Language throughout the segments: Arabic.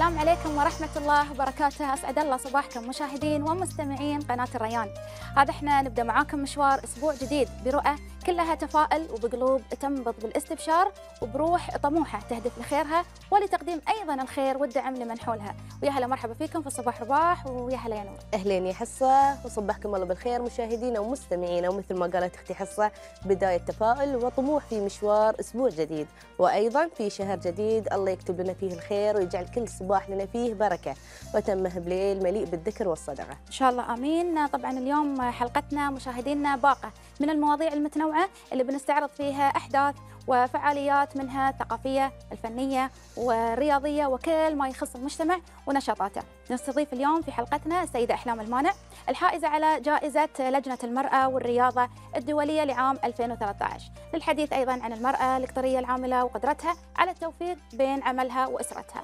السلام عليكم ورحمة الله وبركاته. أسعد الله صباحكم مشاهدين ومستمعين قناة الريان. هذا إحنا نبدأ معاكم مشوار أسبوع جديد برؤى كلها تفاؤل وبقلوب تنبض بالاستبشار وبروح طموحة تهدف لخيرها ولتقديم أيضا الخير والدعم لمن حولها. ويا هلا مرحبا فيكم في صباح رباح ويا هلا يا نور. أهلين يا حصة وصبحكم الله بالخير مشاهدينا ومستمعينا ومثل ما قالت أختي حصة بداية تفاؤل وطموح في مشوار أسبوع جديد. وأيضا في شهر جديد الله يكتب لنا فيه الخير ويجعل كل صباح لنا فيه بركة. وتمه بليل مليء بالذكر والصدقة. إن شاء الله آمين. طبعا اليوم حلقتنا مشاهدينا باقة من المواضيع المتنوعة اللي بنستعرض فيها أحداث وفعاليات منها الثقافية الفنية والرياضية وكل ما يخص المجتمع ونشاطاته. نستضيف اليوم في حلقتنا السيدة أحلام المانع الحائزة على جائزة لجنة المرأة والرياضة الدولية لعام 2013 للحديث أيضا عن المرأة القطرية العاملة وقدرتها على التوفيق بين عملها وأسرتها.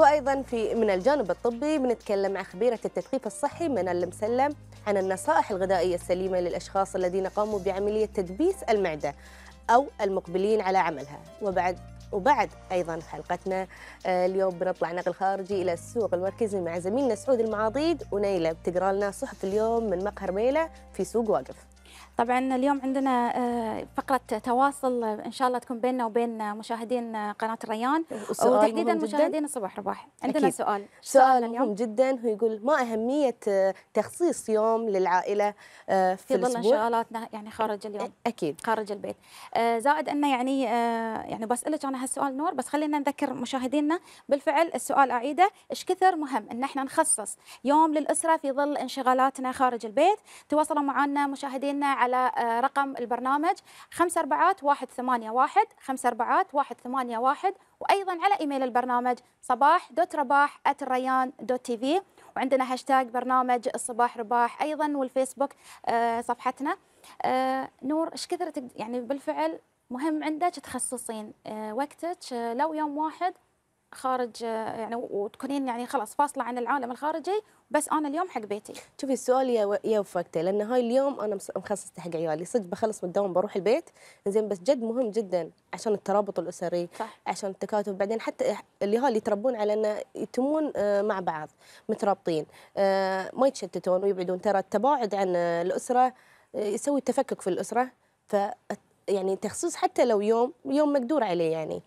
وأيضا في من الجانب الطبي بنتكلم مع خبيرة التثقيف الصحي من المسلم عن النصائح الغذائية السليمة للأشخاص الذين قاموا بعملية تدبيس المعدة أو المقبلين على عملها. وبعد وبعد أيضا حلقتنا آه، اليوم بنطلع نقل خارجي إلى السوق المركزي مع زميلنا سعود المعاضيد ونيلة بتقرا لنا صحف اليوم من مقهى رميله في سوق واقف. طبعا اليوم عندنا آه، فقرة تواصل آه، إن شاء الله تكون بيننا وبين مشاهدين آه، قناة الريان. وتحديدا مشاهدين الصباح رباح. عندنا أكيد. سؤال. سؤال مهم جدا هو يقول ما آه، تخصيص يوم للعائلة آه، في, في ظل انشغالاتنا يعني خارج اليوم. أكيد. خارج البيت. زائد أنه يعني يعني بسألك أنا هالسؤال نور بس خلينا نذكر مشاهدينا. بالفعل السؤال أعيده. إيش كثر مهم إن إحنا نخصص يوم للأسرة في ظل انشغالاتنا خارج البيت؟ تواصلوا معنا مشاهدينا على آه، رقم البرنامج 5 4 1 8 1 5 4 1 8 1 وأيضا على إيميل البرنامج صباح dot رباح الريان dot TV وعندنا هاشتاج برنامج الصباح رباح أيضا والفيسبوك آه، صفحتنا. آه، نور إيش كثر يعني بالفعل مهم عندك تخصصين وقتك لو يوم واحد خارج يعني وتكونين يعني خلاص فاصلة عن العالم الخارجي بس أنا اليوم حق بيتي. شوفي السؤال يا يا وفقته لأن هاي اليوم أنا مخصصته حق عيالي. صدق بخلص من الدوام بروح البيت زين بس جد مهم جدا عشان الترابط الأسري صح. عشان التكاتف. بعدين حتى اليهال يتربون على إنه يتمون آه، مع بعض مترابطين آه، ما يتشتتون ويبعدون. ترى التباعد عن الأسرة آه، يسوي تفكك في الأسرة. ف يعني تخصيص حتى لو يوم يوم مقدور عليه يعني.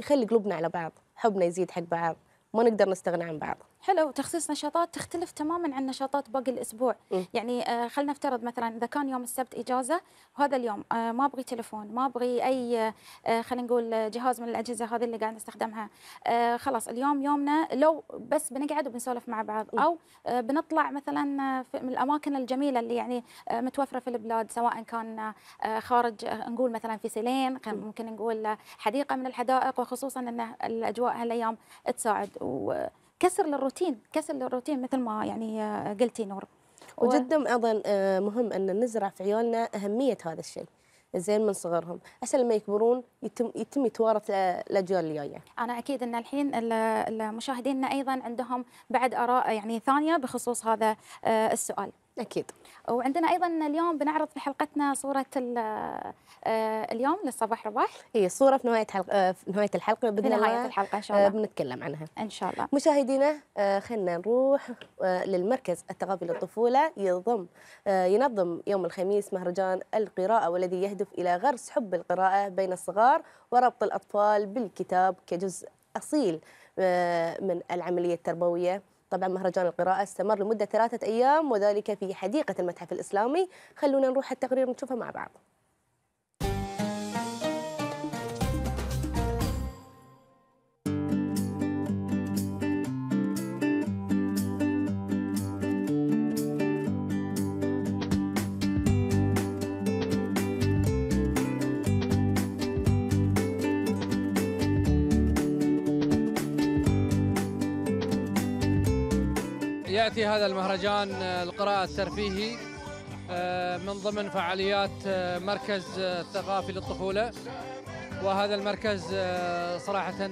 يخلي قلوبنا على بعض حبنا يزيد حق بعض ما نقدر نستغنى عن بعض. حلو تخصيص نشاطات تختلف تماما عن نشاطات باقي الأسبوع م. يعني آه خلينا نفترض مثلا إذا كان يوم السبت إجازة وهذا اليوم آه ما أبغي تليفون ما أبغي أي آه خلينا نقول جهاز من الأجهزة هذه اللي قاعد نستخدمها آه خلاص اليوم يومنا لو بس بنقعد وبنسولف مع بعض م. أو آه بنطلع مثلا في- من الأماكن الجميلة اللي يعني آه متوفرة في البلاد سواء كان آه خارج نقول مثلا في سيلين. ممكن نقول حديقة من الحدائق وخصوصا إن الأجواء هالأيام تساعد و كسر للروتين كسر للروتين مثل ما يعني آه، قلتي نور. وجدا أيضا آه، مهم أن نزرع في عيالنا أهمية هذا الشيء زين من صغرهم. عشان لما يكبرون يتم يتم يتوارث ل- الأجيال الجاية. أنا أكيد أن الحين ال- المشاهدين أيضا عندهم بعد آراء يعني ثانية بخصوص هذا آه، السؤال. أكيد. وعندنا أيضا اليوم بنعرض في حلقتنا صورة ال- آه، اليوم للصباح رباح هي الصورة في نهاية حلقه آه، في نهاية الحلقة بإذن نهاية الله الحلقة إن شاء آه، الله. بنتكلم عنها. إن شاء الله. مشاهدينا آه، خلينا نروح آه، للمركز الثقافي للطفولة. يضم آه، ينظم يوم الخميس مهرجان القراءة والذي يهدف إلى غرس حب القراءة بين الصغار وربط الأطفال بالكتاب كجزء أصيل آه، من العملية التربوية. طبعا مهرجان القراءة استمر لمدة ثلاثة أيام وذلك في حديقة المتحف الإسلامي. خلونا نروح التقرير نشوفه مع بعض. يأتي هذا المهرجان القراءة الترفيهي من ضمن فعاليات مركز الثقافي للطفولة. وهذا المركز صراحة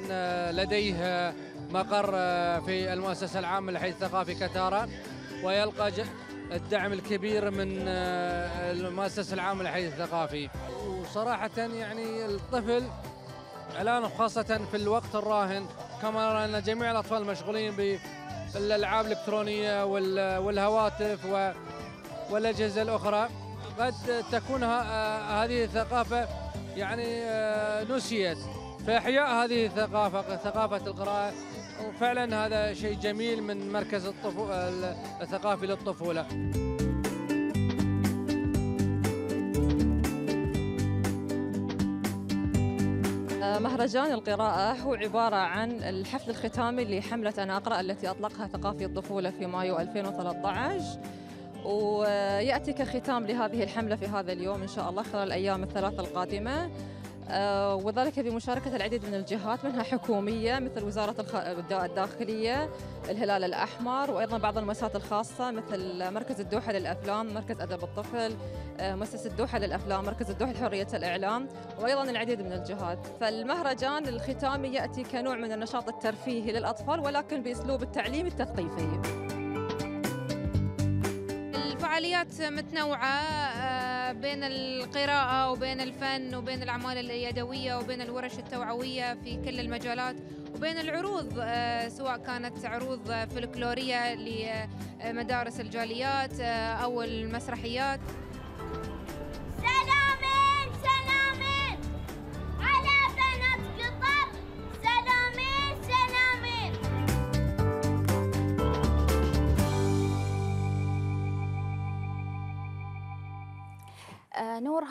لديه مقر في المؤسسة العامة للحي الثقافي كتارا. ويلقى الدعم الكبير من المؤسسة العامة للحي الثقافي. وصراحة يعني الطفل الآن خاصة في الوقت الراهن كما أن جميع الأطفال مشغولين بالألعاب الإلكترونية والهواتف والأجهزة الأخرى. قد تكون هذه الثقافة يعني نسيت. فإحياء هذه الثقافة ثقافة القراءة وفعلا هذا شيء جميل من مركز الثقافي للطفولة. مهرجان القراءة هو عبارة عن الحفل الختامي لحملة أنا أقرأ التي أطلقها ثقافي الطفولة في مايو 2013 ويأتي كختام لهذه الحملة في هذا اليوم إن شاء الله خلال الأيام الثلاثة القادمة. وذلك بمشاركة العديد من الجهات منها حكومية مثل وزارة الداخلية الهلال الأحمر وأيضا بعض المؤسسات الخاصة مثل مركز الدوحة للأفلام مركز أدب الطفل آه، مؤسسة الدوحة للأفلام مركز الدوحة لحرية الإعلام وأيضا العديد من الجهات. فالمهرجان الختامي يأتي كنوع من النشاط الترفيهي للأطفال ولكن بأسلوب التعليم التثقيفي. الفعاليات متنوعة آه، بين القراءة وبين الفن وبين الأعمال اليدوية وبين الورش التوعوية في كل المجالات وبين العروض آه، سواء كانت عروض فلكلورية لمدارس الجاليات آه، أو المسرحيات.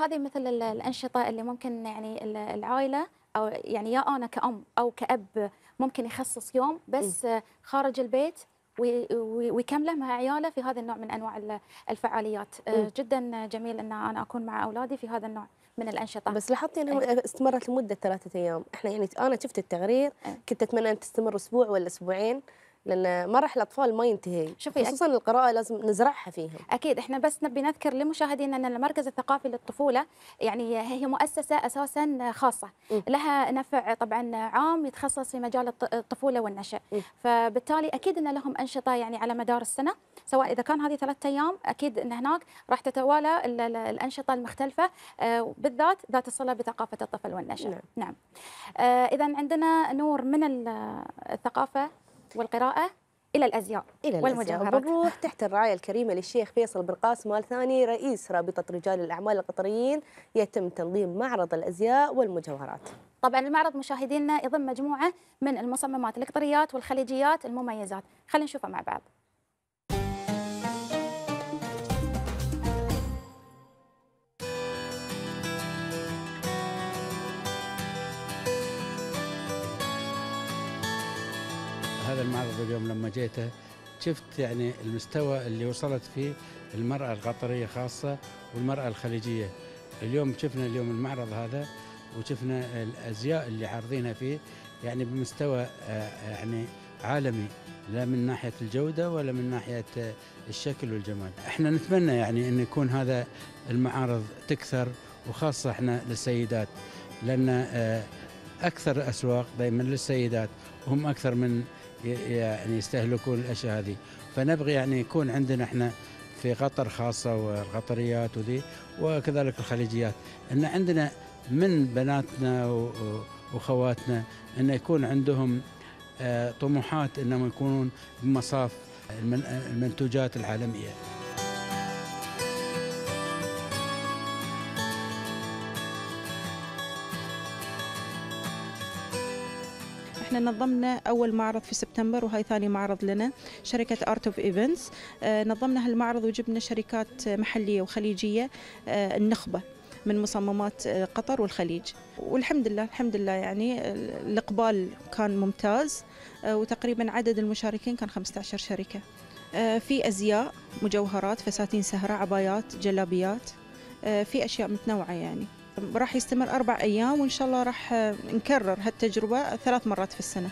هذه مثل الأنشطة اللي ممكن يعني العائلة أو يعني يا أنا كأم أو كأب ممكن يخصص يوم بس خارج البيت ويكمله مع عياله في هذا النوع من أنواع الفعاليات. جدا جميل إن أنا أكون مع أولادي في هذا النوع من الأنشطة. بس لاحظتي انها استمرت لمدة ثلاثة أيام. إحنا يعني أنا شفت التقرير كنت أتمنى أن تستمر أسبوع ولا أسبوعين. لأن مرح الأطفال ما ينتهي. شوفي خصوصا أك... القراءة لازم نزرعها فيهم أكيد إحنا بس نبي نذكر لمشاهدينا إن المركز الثقافي للطفولة يعني هي مؤسسة أساسا خاصة. م. لها نفع طبعا عام يتخصص في مجال الطفولة والنشأ. م. فبالتالي أكيد إن لهم أنشطة يعني على مدار السنة سواء إذا كان هذه ثلاثة أيام أكيد إن هناك راح تتوالى الأنشطة المختلفة آه، بالذات ذات الصلة بثقافة الطفل والنشأ. نعم, نعم. آه، اذا عندنا نور من الثقافة. والقراءة إلى الأزياء إلى والمجوهرات بنروح تحت الرعاية الكريمة للشيخ فيصل بن قاسم آل ثاني رئيس رابطة رجال الأعمال القطريين. يتم تنظيم معرض الأزياء والمجوهرات طبعا المعرض مشاهدينا يضم مجموعة من المصممات القطريات والخليجيات المميزات. خلينا نشوفها مع بعض. هذا المعرض اليوم لما جيته شفت يعني المستوى اللي وصلت فيه المرأة القطرية خاصة والمرأة الخليجية. اليوم شفنا اليوم المعرض هذا وشفنا الأزياء اللي عارضينها فيه يعني بمستوى آه، يعني عالمي لا من ناحية الجودة ولا من ناحية الشكل والجمال. إحنا نتمنى يعني أن يكون هذا المعارض تكثر وخاصة إحنا للسيدات لأن آه، أكثر الأسواق دائما للسيدات وهم أكثر من يعني يستهلكون الأشياء هذه. فنبغي يعني يكون عندنا إحنا في قطر خاصة والقطريات وذي وكذلك الخليجيات. إن عندنا من بناتنا وخواتنا إن يكون عندهم آه، طموحات إنهم يكونون بمصاف المنتوجات العالمية. إحنا نظمنا أول معرض في سبتمبر وهاي ثاني معرض لنا شركة Art of Events نظمنا هالمعرض وجبنا شركات محلية وخليجية آه، النخبة من مصممات آه، قطر والخليج. والحمد لله الحمد لله يعني الإقبال كان ممتاز آه، وتقريبا عدد المشاركين كان 15 شركة. في أزياء مجوهرات فساتين سهرة عبايات جلابيات في أشياء متنوعة يعني. راح يستمر أربع أيام وإن شاء الله راح نكرر هالتجربة ثلاث مرات في السنة.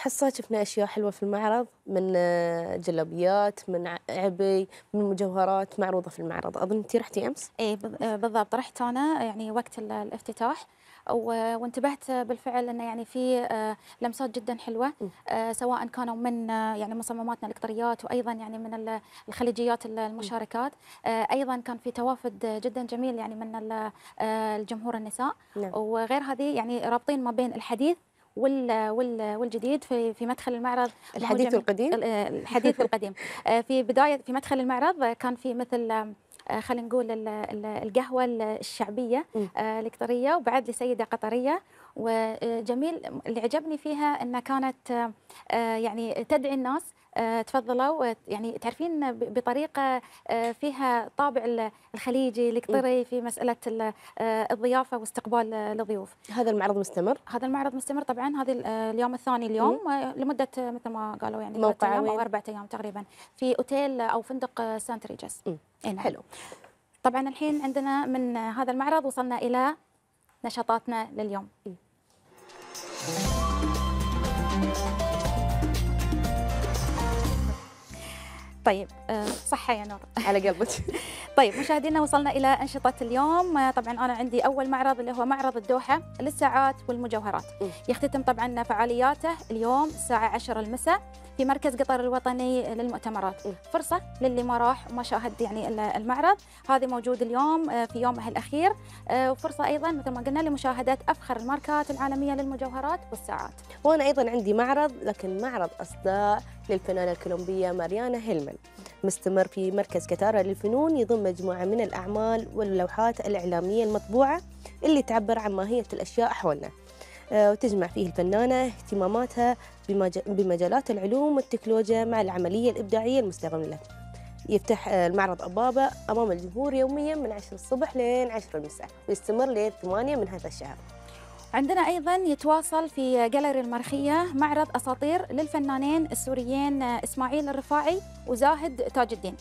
حصة شفنا أشياء حلوة في المعرض من آه، جلابيات من عبي من مجوهرات معروضة في المعرض. أظن أنت رحتي أمس؟ اي بال- آه، بالضبط رحت أنا يعني وقت ال- الافتتاح. وانتبهت بالفعل إنه يعني في آه، لمسات جدا حلوة آه، سواء كانوا من آه، يعني مصمماتنا القطريات وأيضا يعني من ال- الخليجيات ال- المشاركات. آه، أيضا كان في توافد جدا جميل يعني من ال- آه، الجمهور النساء. نعم. وغير هذه يعني رابطين ما بين الحديث والجديد في في مدخل المعرض الحديث جميل. والقديم ال- آه، الحديث والقديم آه، في بداية في مدخل المعرض كان في مثل آه، خلينا نقول ال- ال- القهوة ال- الشعبية م. آه، القطريه وبعد لسيدة قطرية وجميل اللي عجبني فيها إنها كانت يعني تدعي الناس تفضلوا. يعني تعرفين بطريقة آه، فيها طابع ال- الخليجي القطري في مسألة ال- آه، الضيافة واستقبال آه، الضيوف هذا المعرض مستمر؟ هذا المعرض مستمر طبعا. آه، اليوم الثاني اليوم آه، لمدة آه، مثل ما قالوا يعني ثلاث موقعه أيام أو؟ أربع أيام تقريبا في أوتيل أو فندق آه، سانت ريجس مم. إي نعم. حلو. طبعا الحين عندنا من هذا المعرض وصلنا إلى نشاطاتنا لليوم. طيب آه، صحة يا نور. على قلبك. طيب مشاهدينا وصلنا إلى أنشطة اليوم. آه، طبعا أنا عندي أول معرض اللي هو معرض الدوحة للساعات والمجوهرات. يختتم طبعا فعالياته اليوم الساعة 10 المساء في مركز قطر الوطني للمؤتمرات. فرصة للي ما راح وما شاهد يعني ال- المعرض. هذا موجود اليوم آه، في يومه الأخير. وفرصة أيضا مثل ما قلنا لمشاهدة أفخر الماركات العالمية للمجوهرات والساعات. وأنا أيضا عندي معرض لكن معرض أصداء للفنانة الكولومبية ماريانا هيلمان مستمر في مركز كتارا للفنون يضم مجموعة من الأعمال واللوحات الإعلامية المطبوعة اللي تعبر عن ماهية الأشياء حولنا. آه، وتجمع فيه الفنانة اهتماماتها بمج- بمجالات العلوم والتكنولوجيا مع العملية الإبداعية المستغلة. يفتح آه، المعرض أبوابه أمام الجمهور يوميا من 10 الصبح لين 10 المساء ويستمر لين 8 من هذا الشهر. عندنا أيضا يتواصل في جاليري المرخية معرض أساطير للفنانين السوريين إسماعيل الرفاعي وزاهد تاج الدين.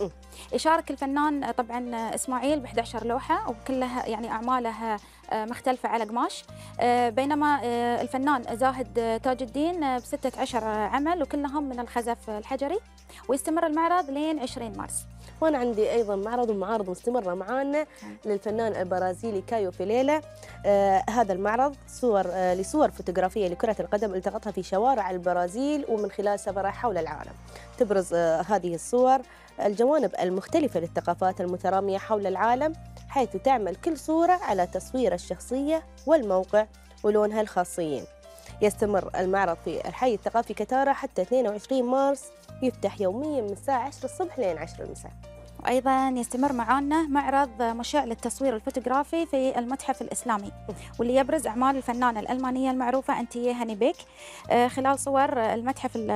يشارك الفنان طبعا إسماعيل ب 11 لوحة وكلها يعني أعماله مختلفة على قماش. آه، بينما آه، الفنان زاهد تاج الدين ب 16 عمل وكلهم من الخزف الحجري ويستمر المعرض لين 20 مارس. وأنا عندي أيضا معرض ومعارض مستمرة معانا للفنان البرازيلي كايو فيليلا. آه هذا المعرض صور آه لصور فوتوغرافية لكرة القدم التقطها في شوارع البرازيل ومن خلال سفره حول العالم. تبرز آه هذه الصور الجوانب المختلفة للثقافات المترامية حول العالم. حيث تعمل كل صورة على تصوير الشخصية والموقع ولونها الخاصين. يستمر المعرض في الحي الثقافي كتارا حتى 22 مارس يفتح يوميا من الساعة 10 الصبح لين 10 المساء. وأيضا يستمر معانا معرض مشع للتصوير الفوتوغرافي في المتحف الإسلامي واللي يبرز أعمال الفنانة الألمانية المعروفة انتيه هانيبيك آه، خلال صور المتحف ال-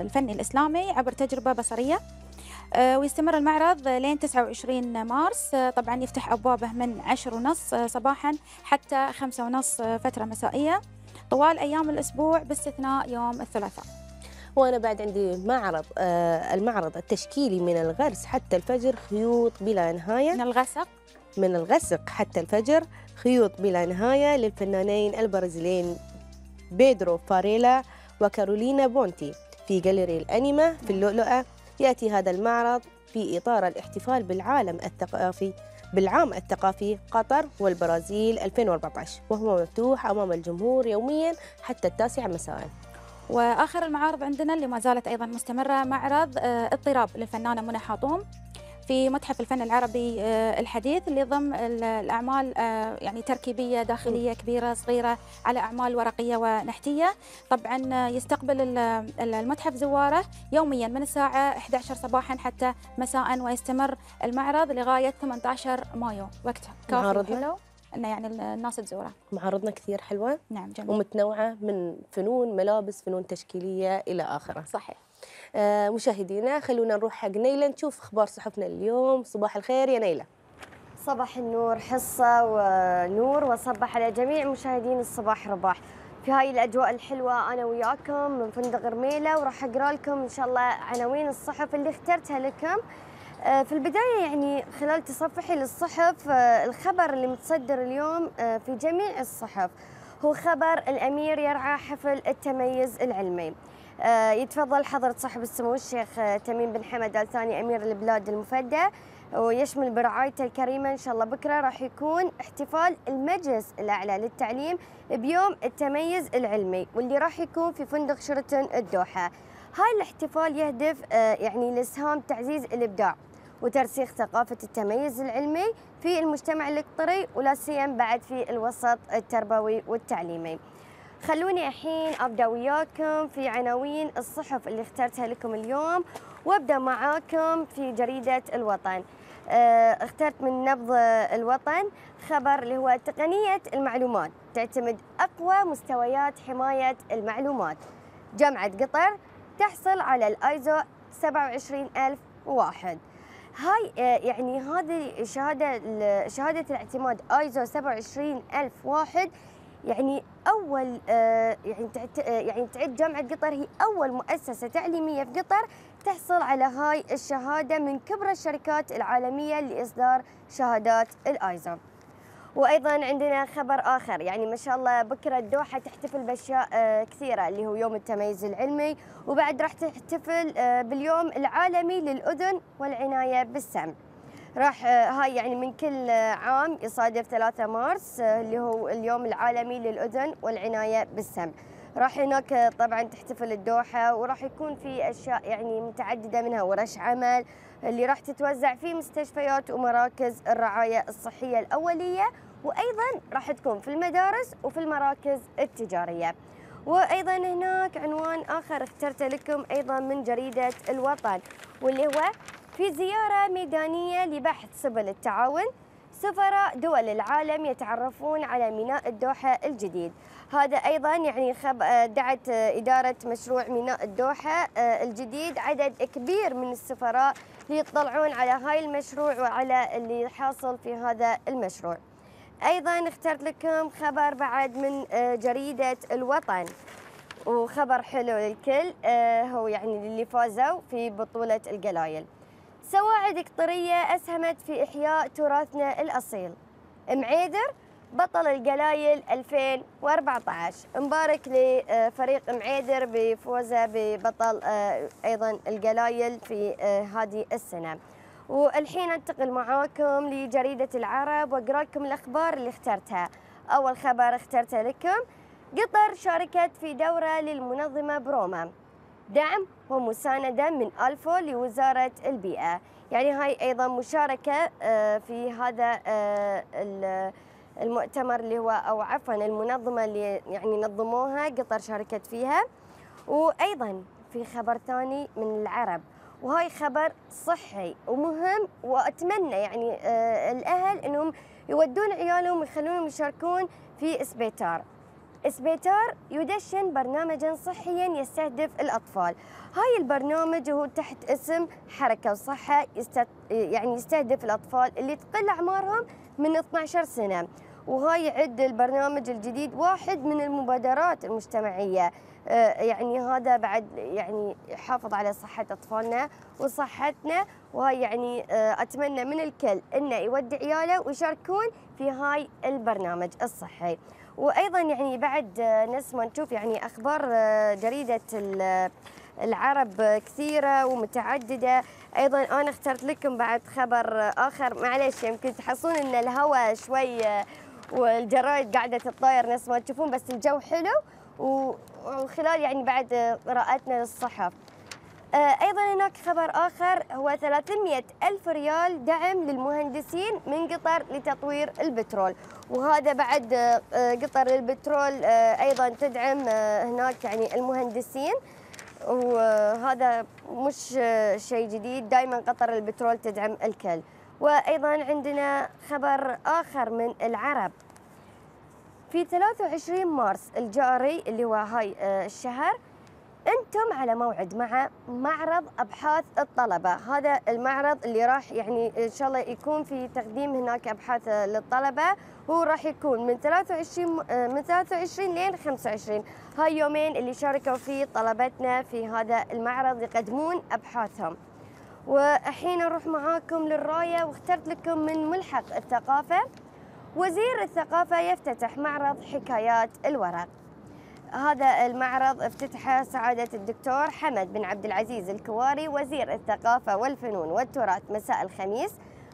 الفني الإسلامي عبر تجربة بصرية. آه، ويستمر المعرض لين 29 مارس. آه، طبعا يفتح أبوابه من 10 ونص صباحا حتى 5 ونص فترة مسائية. طوال أيام الأسبوع باستثناء يوم الثلاثاء. وأنا بعد عندي معرض آه المعرض التشكيلي من الغرس حتى الفجر خيوط بلا نهاية. من الغسق؟ من الغسق حتى الفجر خيوط بلا نهاية للفنانين البرازيليين بيدرو فاريلا وكارولينا بونتي في جاليري الأنيما في اللؤلؤة. يأتي هذا المعرض في إطار الاحتفال بالعالم الثقافي بالعام الثقافي قطر والبرازيل 2014 وهو مفتوح أمام الجمهور يوميا حتى التاسعة مساءً. وآخر المعارض عندنا اللي ما زالت أيضا مستمرة معرض آه، اضطراب للفنانة منى حاطوم في متحف الفن العربي آه، الحديث اللي يضم ال- الأعمال آه، يعني تركيبية داخلية كبيرة صغيرة على أعمال ورقية ونحتية. طبعا آه، يستقبل ال- ال- المتحف زواره يوميا من الساعة 11 صباحا حتى مساء ويستمر المعرض لغاية 18 مايو. وقتها كافي؟ وحلو. إنه يعني الناس تزوره. معارضنا كثير حلوة. نعم جميل. ومتنوعة من فنون ملابس فنون تشكيلية إلى آخره. صحيح. مشاهدينا خلونا نروح حق نيلة نشوف أخبار صحفنا اليوم. صباح الخير يا نيلة. صباح النور حصة ونور وصبح على جميع مشاهدين الصباح رباح. في هاي الأجواء الحلوة أنا وياكم من فندق رميلة وراح أقرأ لكم إن شاء الله عناوين الصحف اللي اخترتها لكم. آه، في البداية يعني خلال تصفحي للصحف آه، الخبر اللي متصدر اليوم آه، في جميع الصحف هو خبر الأمير يرعى حفل التميز العلمي. آه، يتفضل حضرة صاحب السمو الشيخ آه، تميم بن حمد آل ثاني أمير البلاد المفدى ويشمل برعايته الكريمة إن شاء الله بكرة راح يكون احتفال المجلس الأعلى للتعليم بيوم التميز العلمي واللي راح يكون في فندق شيراتون الدوحة هاي الاحتفال يهدف آه، يعني لإسهام تعزيز الإبداع وترسيخ ثقافة التميز العلمي في المجتمع القطري ولا سيما بعد في الوسط التربوي والتعليمي. خلوني الحين أبدأ وياكم في عناوين الصحف اللي اخترتها لكم اليوم وأبدأ معاكم في جريدة الوطن. آه، اخترت من نبض الوطن خبر اللي هو تقنية المعلومات تعتمد أقوى مستويات حماية المعلومات. جامعه قطر تحصل على الآيزو 27001 هاي آه، يعني هذه شهادة شهادة الاعتماد آيزو 27001 يعني أول آه، يعني آه، يعني تعد جامعة قطر هي أول مؤسسة تعليمية في قطر تحصل على هاي الشهادة من كبرى الشركات العالمية لإصدار شهادات الايزو. وأيضا عندنا خبر آخر يعني ما شاء الله بكرة الدوحة تحتفل بأشياء آه، كثيرة اللي هو يوم التميز العلمي وبعد راح تحتفل باليوم العالمي للأذن والعناية بالسمع. راح هاي يعني من كل عام يصادف 3 مارس اللي هو اليوم العالمي للأذن والعناية بالسمع. راح هناك طبعا تحتفل الدوحة وراح يكون في أشياء يعني متعددة منها ورش عمل اللي راح تتوزع في مستشفيات ومراكز الرعاية الصحية الأولية وأيضا راح تكون في المدارس وفي المراكز التجارية. وأيضا هناك عنوان آخر اخترته لكم أيضا من جريدة الوطن واللي هو في زيارة ميدانية لبحث سبل التعاون سفراء دول العالم يتعرفون على ميناء الدوحة الجديد. هذا أيضا يعني خب... آه، دعت آه، إدارة مشروع ميناء الدوحة آه، الجديد عدد كبير من السفراء ليطلعون على هاي المشروع وعلى اللي حاصل في هذا المشروع. أيضا اخترت لكم خبر بعد من جريدة الوطن وخبر حلو للكل هو يعني اللي فازوا في بطولة القلايل. سواعد قطريه أسهمت في إحياء تراثنا الأصيل. معيدر بطل القلايل 2014 مبارك لفريق معيدر بفوزه ببطل آه، أيضا القلايل في آه، هذه السنة. والحين أنتقل معاكم لجريدة العرب واقرا لكم الأخبار اللي اخترتها. أول خبر اخترته لكم قطر شاركت في دورة للمنظمة بروما. دعم ومساندة من ألفو لوزارة البيئة. يعني هاي أيضا مشاركة آه، في هذا آه، ال- المؤتمر اللي هو أو عفوا المنظمة اللي يعني نظموها قطر شاركت فيها. وأيضا في خبر ثاني من العرب. وهاي خبر صحي ومهم وأتمنى يعني آه، الأهل أنهم يودون عيالهم ويخلونهم يشاركون في سبيتار سبيتار يدشن برنامجا صحيا يستهدف الأطفال. هاي البرنامج هو تحت اسم حركة وصحة يست... يعني يستهدف الأطفال اللي تقل أعمارهم من 12 سنة. وهاي يعد البرنامج الجديد واحد من المبادرات المجتمعية. آه، يعني هذا بعد يعني يحافظ على صحة أطفالنا وصحتنا. وهاي يعني آه، أتمنى من الكل إنه يودي عياله ويشاركون في هاي البرنامج الصحي. وأيضا يعني بعد نسمع نشوف يعني أخبار جريدة ال- العرب كثيرة ومتعددة. أيضا أنا اخترت لكم بعد خبر آخر. معلش يمكن تحسون إن الهواء شوي والجرايد قاعدة تتطاير نفس ما تشوفون بس الجو حلو وخلال يعني بعد قراءتنا للصحف أيضا هناك خبر آخر هو 300 ألف ريال دعم للمهندسين من قطر لتطوير البترول. وهذا بعد آه، آه، قطر للبترول آه، أيضا تدعم آه، هناك يعني المهندسين. وهذا مش آه، شيء جديد دائما قطر البترول تدعم الكل. وأيضا عندنا خبر آخر من العرب. في 23 مارس الجاري اللي هو هاي آه، الشهر أنتم على موعد مع معرض أبحاث الطلبة. هذا المعرض اللي راح يعني إن شاء الله يكون في تقديم هناك أبحاث للطلبة. هو راح يكون من 23 م- آه، من 23 لين 25 هاي يومين اللي شاركوا فيه طلبتنا في هذا المعرض يقدمون أبحاثهم. والحين نروح معاكم للراية واخترت لكم من ملحق الثقافة. وزير الثقافة يفتتح معرض حكايات الورق. هذا المعرض افتتحه سعادة الدكتور حمد بن عبد العزيز الكواري وزير الثقافة والفنون والتراث مساء الخميس.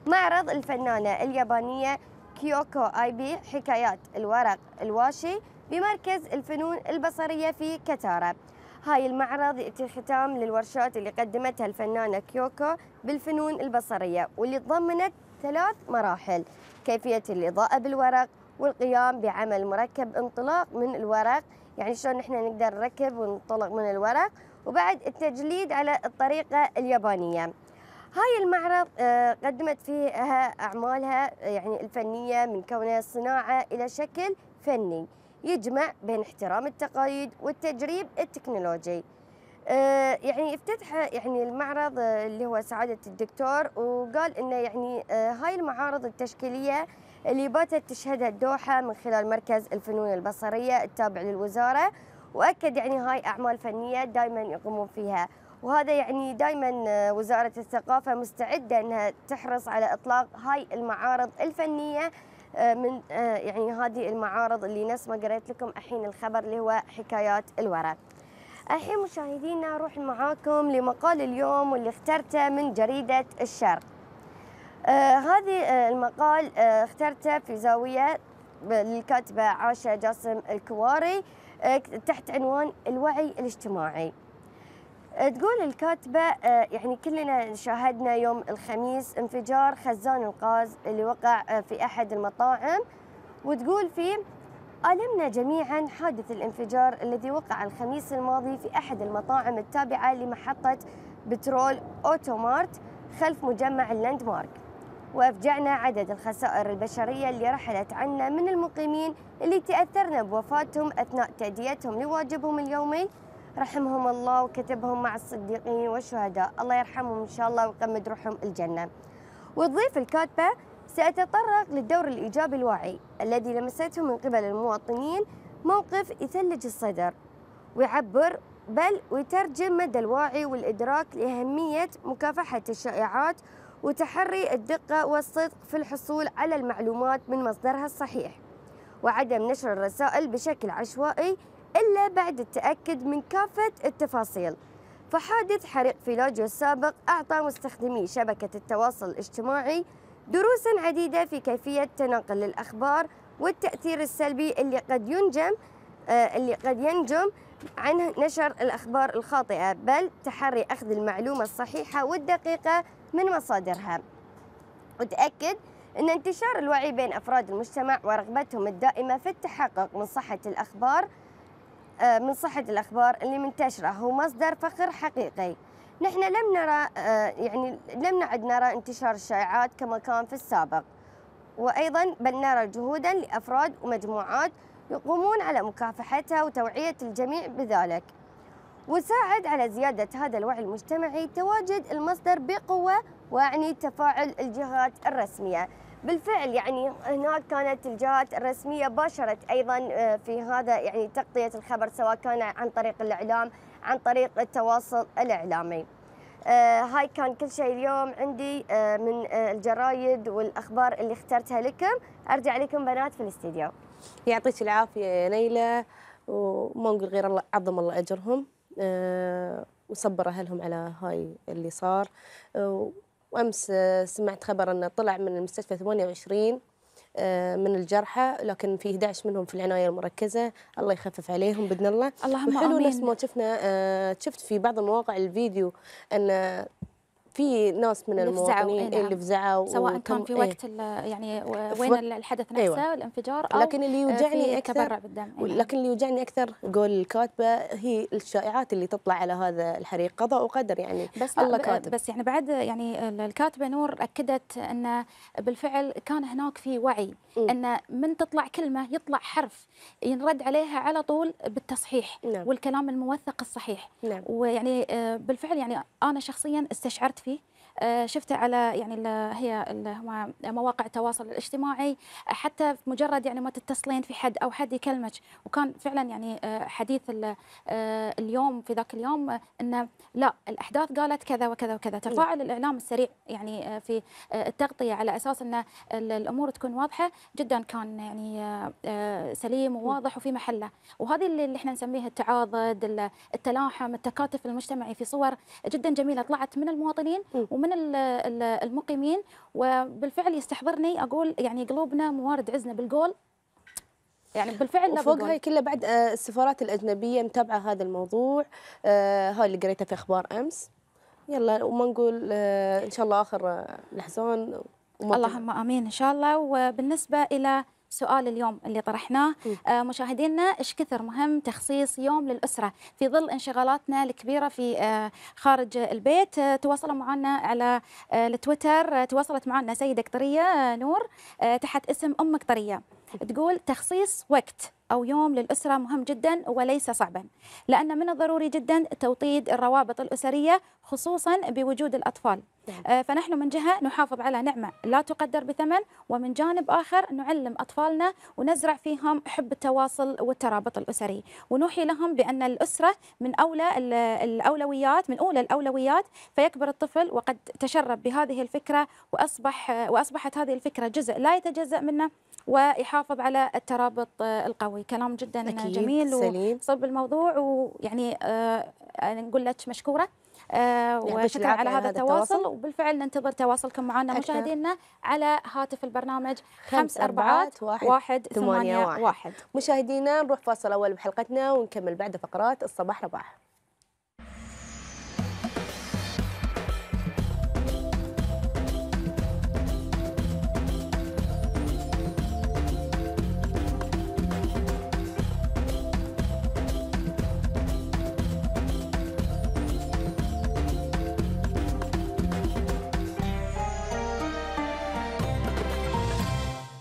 معرض الفنانة اليابانية كيوكو آيبي حكايات الورق الواشي بمركز الفنون البصرية في كتارة هاي المعرض يأتي ختام للورشات اللي قدمتها الفنانة كيوكو بالفنون البصرية واللي تضمنت ثلاث مراحل كيفية الإضاءة بالورق والقيام بعمل مركب انطلاق من الورق يعني شلون نحن نقدر نركب وننطلق من الورق وبعد التجليد على الطريقة اليابانية. هاي المعرض آه، قدمت فيها أعمالها يعني الفنية من كونها صناعة إلى شكل فني يجمع بين احترام التقاليد والتجريب التكنولوجي. آه، يعني افتتح يعني المعرض آه، اللي هو سعادة الدكتور وقال إنه يعني هاي المعارض التشكيلية اللي باتت تشهدها الدوحة من خلال مركز الفنون البصرية التابع للوزارة وأكد يعني هاي أعمال فنية دائما يقومون فيها وهذا يعني دائما آه، وزارة الثقافة مستعدة إنها تحرص على إطلاق هاي المعارض الفنية آه، من آه، يعني هذه المعارض اللي نفس ما قريت لكم الحين الخبر اللي هو حكايات الورق. الحين مشاهدينا أروح معاكم لمقال اليوم واللي اخترته من جريدة الشرق. آه هذه آه المقال آه اخترته في زاوية للكاتبة عاشة جاسم الكواري آه تحت عنوان الوعي الاجتماعي. آه، تقول الكاتبة آه، يعني كلنا شاهدنا يوم الخميس انفجار خزان الغاز اللي وقع في أحد المطاعم وتقول فيه ألمنا جميعا حادث الانفجار الذي وقع الخميس الماضي في أحد المطاعم التابعة لمحطة بترول أوتومارت خلف مجمع اللاند مارك وأفجعنا عدد الخسائر البشرية اللي رحلت عنا من المقيمين اللي تأثرنا بوفاتهم أثناء تأديتهم لواجبهم اليومي. رحمهم الله وكتبهم مع الصديقين والشهداء. الله يرحمهم إن شاء الله ويقمد روحهم الجنة. وتضيف الكاتبة سأتطرق للدور الإيجابي الواعي الذي لمسته من قبل المواطنين موقف يثلج الصدر ويعبر بل ويترجم مدى الوعي والإدراك لأهمية مكافحة الشائعات وتحري الدقة والصدق في الحصول على المعلومات من مصدرها الصحيح. وعدم نشر الرسائل بشكل عشوائي إلا بعد التأكد من كافة التفاصيل. فحادث حريق فيلاجيو السابق أعطى مستخدمي شبكة التواصل الاجتماعي دروسا عديدة في كيفية تناقل الأخبار والتأثير السلبي اللي قد ينجم آه، اللي قد ينجم عن نشر الأخبار الخاطئة. بل تحري أخذ المعلومة الصحيحة والدقيقة من مصادرها. وتأكد أن انتشار الوعي بين أفراد المجتمع ورغبتهم الدائمة في التحقق من صحة الأخبار آه، من صحة الأخبار اللي منتشرة. هو مصدر فخر حقيقي. نحن لم نرى آه، يعني لم نعد نرى انتشار الشائعات كما كان في السابق. وأيضا بل نرى جهودا لأفراد ومجموعات يقومون على مكافحتها وتوعية الجميع بذلك. وساعد على زيادة هذا الوعي المجتمعي تواجد المصدر بقوة وأعني تفاعل الجهات الرسمية. بالفعل يعني هناك كانت الجهات الرسمية باشرت أيضا آه، في هذا يعني تغطية الخبر سواء كان عن طريق الإعلام عن طريق التواصل الإعلامي. آه، هاي كان كل شيء اليوم عندي آه، من آه، الجرايد والأخبار اللي اخترتها لكم. أرجع لكم بنات في الاستديو. يعطيك العافية يا نيلة وما نقول غير الله عظم الله أجرهم. وصبر أهلهم على هاي اللي صار. آه، وأمس آه، سمعت خبر أنه طلع من المستشفى 28 آه، من الجرحى لكن في 11 منهم في العناية المركزة. الله يخفف عليهم بإذن الله. اللهم وحلو نفس امين ما شفنا آه، شفت في بعض المواقع الفيديو أن في ناس من اللي المواطنين نعم. اللي فزعوا سواء كان في إيه. وقت ال- يعني وين الحدث نفسه أيوة. الانفجار أو لكن اللي يوجعني تبرع بالدم نعم. لكن اللي يوجعني أكثر قول الكاتبة هي الشائعات اللي تطلع على هذا الحريق قضاء وقدر يعني بس الله كاتب. بس يعني بعد يعني ال- الكاتبة نور أكدت أن بالفعل كان هناك في وعي مم. أن من تطلع كلمة يطلع حرف ينرد عليها على طول بالتصحيح نعم. والكلام الموثق الصحيح نعم ويعني آه، بالفعل يعني أنا شخصيا استشعرت فيه آه، شفته على يعني ال- هي ال- مواقع التواصل الاجتماعي حتى في مجرد يعني ما تتصلين في حد أو حد يكلمك. وكان فعلا يعني آه، حديث ال- آه، اليوم في ذاك اليوم آه، إنه لا الأحداث قالت كذا وكذا وكذا. تفاعل الإعلام السريع يعني آه، في آه، التغطية على أساس إن ال- الأمور تكون واضحة جدا كان يعني آه، آه، سليم وواضح وفي محلة. وهذه اللي إحنا نسميها التعاضد ال- التلاحم التكاتف المجتمعي في صور جدا جميلة طلعت من المواطنين مم. ومن ال- ال- المقيمين وبالفعل يستحضرني أقول يعني قلوبنا موارد عزنا بالقول. يعني بالفعل لا وفوق. هاي كلها بعد آه، السفارات الأجنبية متابعة هذا الموضوع. آه، هاي اللي قريتها في أخبار أمس. يلا وما نقول آه، إن شاء الله الأحزان وما اللهم آمين إن شاء الله. وبالنسبة إلى سؤال اليوم اللي طرحناه. آه، مشاهدينا إيش كثر مهم تخصيص يوم للأسرة في ظل انشغالاتنا الكبيرة في آه، خارج البيت؟ آه، تواصلوا معنا على التويتر. تواصلت معنا سيدة قطرية نور تحت اسم أم قطرية. تقول تخصيص وقت أو يوم للأسرة مهم جدا وليس صعبا لأن من الضروري جدا توطيد الروابط الأسرية خصوصا بوجود الأطفال. نعم. آه، فنحن من جهة نحافظ على نعمة لا تقدر بثمن ومن جانب آخر نعلم أطفالنا ونزرع فيهم حب التواصل والترابط الأسري. ونوحي لهم بأن الأسرة من أولى ال- الأولويات من أولى الأولويات فيكبر الطفل وقد تشرب بهذه الفكرة وأصبح وأصبحت هذه الفكرة جزء لا يتجزأ منه ويحافظ على الترابط القوي. كلام جدا أكيد، جميل. وصلب الموضوع ويعني آه، نقول لك يعطيك وشكرا على هذا التواصل. وبالفعل ننتظر تواصلكم معنا. مشاهدينا على هاتف البرنامج خمس خمس أربعات واحد واحد ثمانية ثمانية واحد. واحد. مشاهدينا نروح فاصل أول بحلقتنا ونكمل بعد فقرات الصباح رباح.